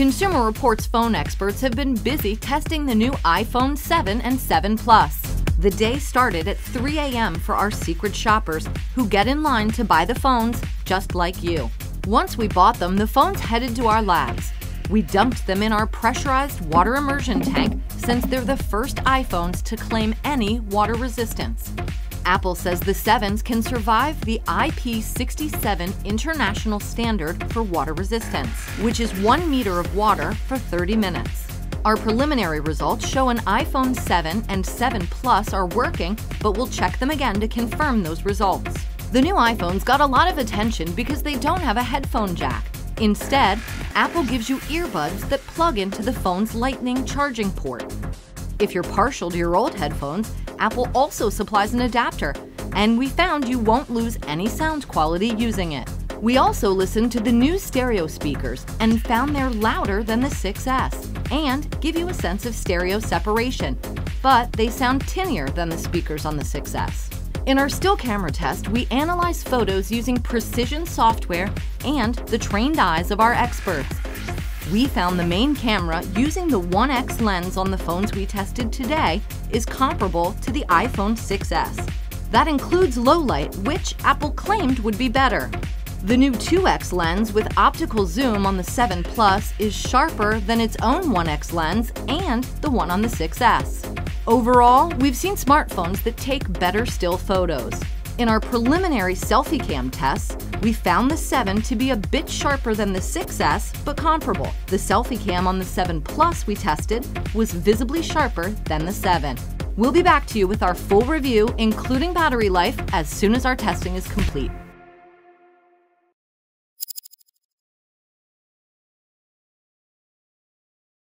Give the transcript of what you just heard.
Consumer Reports phone experts have been busy testing the new iPhone 7 and 7 Plus. The day started at 3 a.m. for our secret shoppers who get in line to buy the phones just like you. Once we bought them, the phones headed to our labs. We dumped them in our pressurized water immersion tank since they're the first iPhones to claim any water resistance. Apple says the 7s can survive the IP67 international standard for water resistance, which is 1 meter of water for 30 minutes. Our preliminary results show an iPhone 7 and 7 Plus are working, but we'll check them again to confirm those results. The new iPhones got a lot of attention because they don't have a headphone jack. Instead, Apple gives you earbuds that plug into the phone's lightning charging port. If you're partial to your old headphones, Apple also supplies an adapter, and we found you won't lose any sound quality using it. We also listened to the new stereo speakers and found they're louder than the 6S and give you a sense of stereo separation, but they sound tinier than the speakers on the 6S. In our still camera test, we analyzed photos using precision software and the trained eyes of our experts. We found the main camera using the 1x lens on the phones we tested today is comparable to the iPhone 6S. That includes low light, which Apple claimed would be better. The new 2x lens with optical zoom on the 7 Plus is sharper than its own 1x lens and the one on the 6S. Overall, we've seen smartphones that take better still photos. In our preliminary selfie cam tests, we found the 7 to be a bit sharper than the 6S, but comparable. The selfie cam on the 7 Plus we tested was visibly sharper than the 7. We'll be back to you with our full review, including battery life, as soon as our testing is complete.